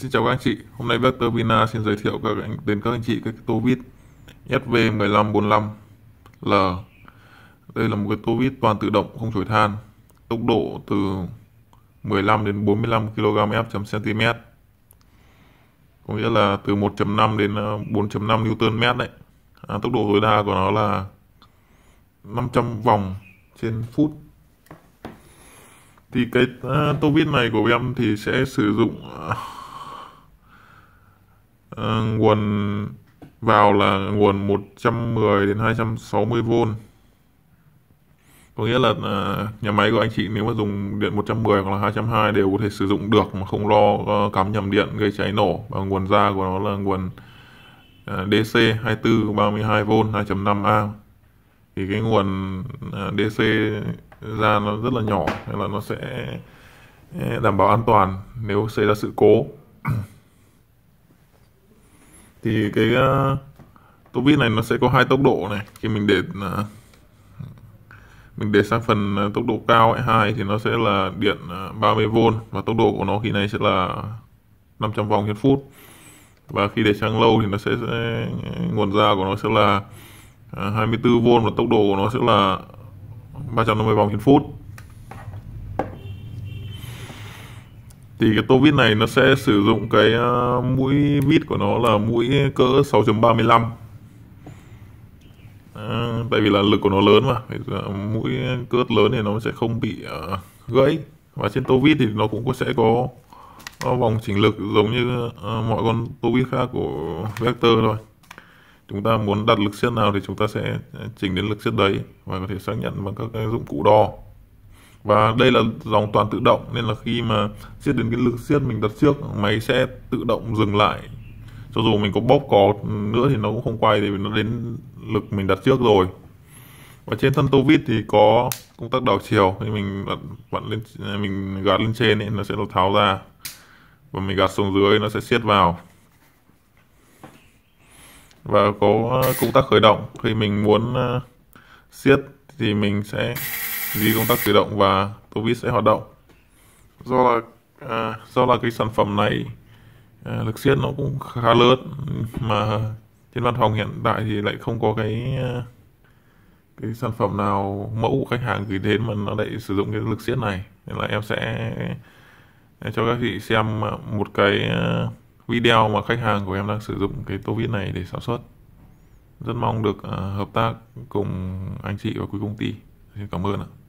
Xin chào các anh chị, hôm nay Vector Vina xin giới thiệu các anh đến các anh chị cái tô vít SV1545L. Đây là một cái tô vít toàn tự động không chổi than, tốc độ từ 15 đến 45 kg f cm. Có nghĩa là từ 1.5 đến ờ, 4.5 Newton đấy. À, tốc độ tối đa của nó là 500 vòng trên phút thì cái uh, tô vít này của em thì sẽ sử dụng uh, Ờ, nguồn vào là nguồn 110 đến 260V có nghĩa là ờ, nhà máy của anh chị nếu mà dùng điện 110 hoặc là 220 đều có thể sử dụng được mà không lo ờ, uh, cắm nhầm điện gây cháy nổ. Và nguồn ra của nó là nguồn DC 24 32V 2.5A thì cái nguồn DC ra nó rất là nhỏ nên là nó sẽ đảm bảo an toàn nếu xảy ra sự cố thì cái uh, tô vít này nó sẽ có hai tốc độ này. Khi mình để uh, mình để sang phần uh, tốc độ cao ấy, hai thì nó sẽ là điện ờ, uh, 30V và tốc độ của nó khi này sẽ là 500 vòng trên phút. Và khi để sang lâu thì nó sẽ, sẽ nguồn ra của nó sẽ là 24V và tốc độ của nó sẽ là 350 vòng trên phút. Thì cái tô vít này nó sẽ sử dụng cái à, mũi vít của nó là mũi cỡ 6.35 à, tại vì là lực của nó lớn mà à, mũi cỡ lớn thì nó sẽ không bị uh, gãy. Và trên tô vít thì nó cũng sẽ có, có vòng chỉnh lực giống như uh, mọi con tô vít khác của Vector thôi. Chúng ta muốn đặt lực siết nào thì chúng ta sẽ chỉnh đến lực siết đấy và có thể xác nhận bằng các cái dụng cụ đo và đây là dòng toàn tự động nên là khi mà siết đến cái lực siết mình đặt trước máy sẽ tự động dừng lại. Cho dù mình có bóp cò nữa thì nó cũng không quay vì nó đến lực mình đặt trước rồi. Và trên thân tô vít thì có công tắc đảo chiều thì mình vặn, vặn lên mình gạt lên trên thì nó sẽ tháo ra. Và mình gạt xuống dưới nó sẽ siết vào. Và có công tắc khởi động khi mình muốn ờ, siết thì mình sẽ ghi công tắc tự động và tô vít sẽ hoạt động. Do là à, do là cái sản phẩm này à, lực siết nó cũng khá lớn mà trên văn phòng hiện tại thì lại không có cái à, cái sản phẩm nào mẫu của khách hàng gửi đến mà nó lại sử dụng cái lực siết này. Nên là em sẽ à, cho các chị xem à, một cái video mà khách hàng của em đang sử dụng cái tô vít này để sản xuất. Rất mong được uh, hợp tác cùng anh chị và quý công ty. Xin cảm ơn ạ.